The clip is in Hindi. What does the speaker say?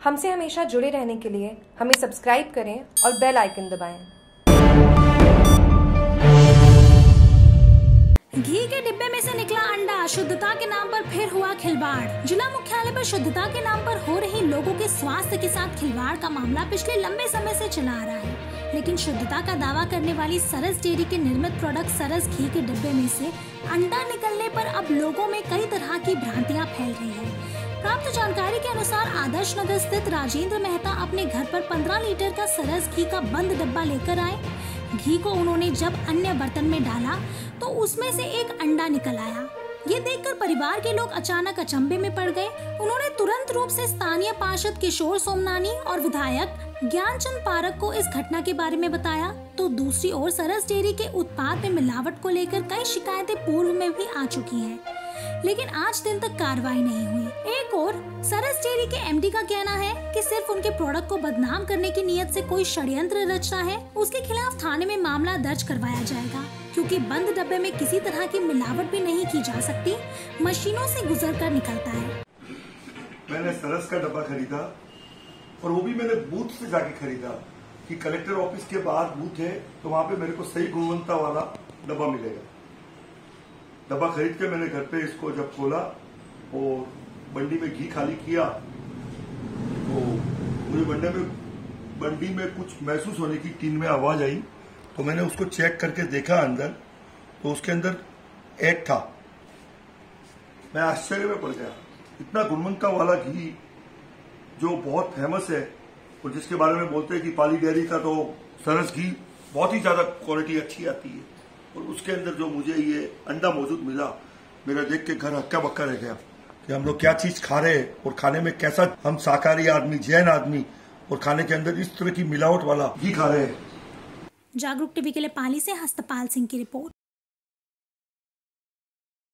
हमसे हमेशा जुड़े रहने के लिए हमें सब्सक्राइब करें और बेल आइकन दबाएँ। घी के डिब्बे में से निकला अंडा शुद्धता के नाम पर फिर हुआ खिलवाड़। जिला मुख्यालय पर शुद्धता के नाम पर हो रही लोगों के स्वास्थ्य के साथ खिलवाड़ का मामला पिछले लंबे समय से चला आ रहा है। लेकिन शुद्धता का दावा करने वाली सरस डेयरी के निर्मित प्रोडक्ट सरस घी के डिब्बे में से अंडा निकलने पर अब लोगों में कई तरह की भ्रांतियाँ फैल रही है। प्राप्त जानकारी के अनुसार आदर्श नगर स्थित राजेंद्र मेहता अपने घर पर 15 लीटर का सरस घी का बंद डब्बा लेकर आए। घी को उन्होंने जब अन्य बर्तन में डाला तो उसमें से एक अंडा निकल आया। ये देखकर परिवार के लोग अचानक अचंभे में पड़ गए। उन्होंने तुरंत रूप से स्थानीय पार्षद किशोर सोमनानी और विधायक ज्ञानचंद पारक को इस घटना के बारे में बताया। तो दूसरी ओर सरस डेयरी के उत्पाद में मिलावट को लेकर कई शिकायतें पूर्व में भी आ चुकी हैं। लेकिन आज दिन तक कार्रवाई नहीं हुई। एक और, सरस डेयरी के एमडी का कहना है कि सिर्फ़ उनके प्रोडक्ट को बदनाम करने की नीयत से कोई षड्यंत्र रचना है, उसके खिलाफ थाने में मामला दर्ज करवाया जाएगा। क्योंकि बंद डब्बे में किसी तरह की मिलावट भी नहीं की जा सकती, मशीनों से गुजर कर निकलता है। मैंने सरस का डब्बा खरीदा और वो भी मैंने बूथ से जाके खरीदा कि कलेक्टर ऑफ़िस के बाहर बूथ है तो वहाँ पे मेरे को सही गुणवत्ता वाला डब्बा मिलेगा। डब्बा खरीद के मैंने घर पे इसको जब खोला और बंडी में घी खाली किया तो मुझे बंडे में बंडी में कुछ महसूस होने की टीन में आवाज़ आई। तो मैंने उसको चेक करके देखा अंदर तो उसके अंदर एग था। मैं आश्चर्य में पड़ गया। इतना गुणवत्ता वाला घी, जो बहुत फ़ेमस है, और जिसके बारे में बोलते हैं कि पाली डेयरी का तो सरस घी बहुत ही ज़्यादा क्वालिटी अच्छी आती है। और उसके अंदर जो मुझे ये अंडा मौजूद मिला, मेरा देख के घर हक्का बक्का रह गया कि हम लोग क्या चीज़ खा रहे हैं और खाने में कैसा हम शाकाहारी आदमी, जैन आदमी और खाने के अंदर इस तरह की मिलावट वाला ही खा रहे हैं। जागरूक टीवी के लिए पाली से हस्तपाल सिंह की रिपोर्ट।